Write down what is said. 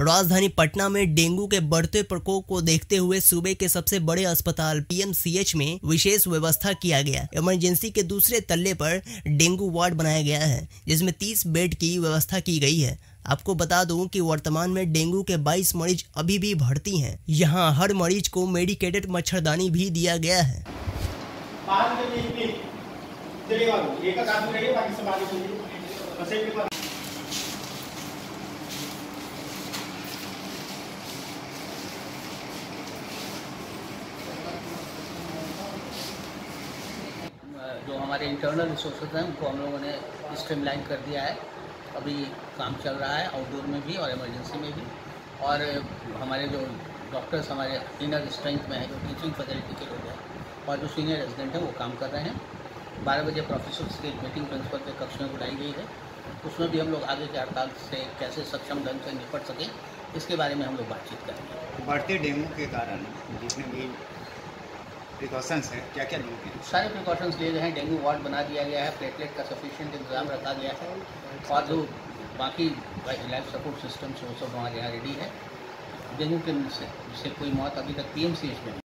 राजधानी पटना में डेंगू के बढ़ते प्रकोप को देखते हुए सूबे के सबसे बड़े अस्पताल पीएमसीएच में विशेष व्यवस्था किया गया। इमरजेंसी के दूसरे तल्ले पर डेंगू वार्ड बनाया गया है, जिसमें 30 बेड की व्यवस्था की गई है। आपको बता दूँ कि वर्तमान में डेंगू के 22 मरीज़ अभी भी भर्ती हैं। यहाँ हर मरीज़ को मेडिकेटेड मच्छरदानी भी दिया गया है चलेगा एक का आदमी रहेगा बाकी सब आगे चलिए बस एक के बाद जो हमारे इंटरनल रिसोर्सेज हैं, उनको हम लोगों ने स्ट्रीमलाइन कर दिया है। अभी काम चल रहा है आउटडोर में भी और इमरजेंसी में भी। और हमारे जो डॉक्टर्स हमारे इनर स्ट्रेंथ में हैं, जो टीचिंग फैसिलिटी के लोग हैं, और जो सीनियर रेजिडेंट हैं, वो काम कर रहे हैं। बारह बजे प्रोफेसर की मीटिंग प्रिंसिपल के कक्ष में बुलाई गई है। उसमें भी हम लोग आगे के हड़ताल से कैसे सक्षम, ढंग से निपट सकें, इसके बारे में हम लोग बातचीत करेंगे। बढ़ते डेंगू के कारण जितने भी प्रिकॉशंस हैं क्या क्या लिए? हैं सारे प्रिकॉशंस लिए गए हैं, डेंगू वार्ड बना दिया गया है प्लेटलेट का सफिशियंट इंतज़ाम रखा गया है, और जो बाकी लाइफ सपोर्ट सिस्टम वो सब हमारे यहाँ रेडी है। डेंगू के से कोई मौत अभी तक पी में